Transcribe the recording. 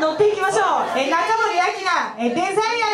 乗っていきましょう、えー、中森明菜、えー、デザイア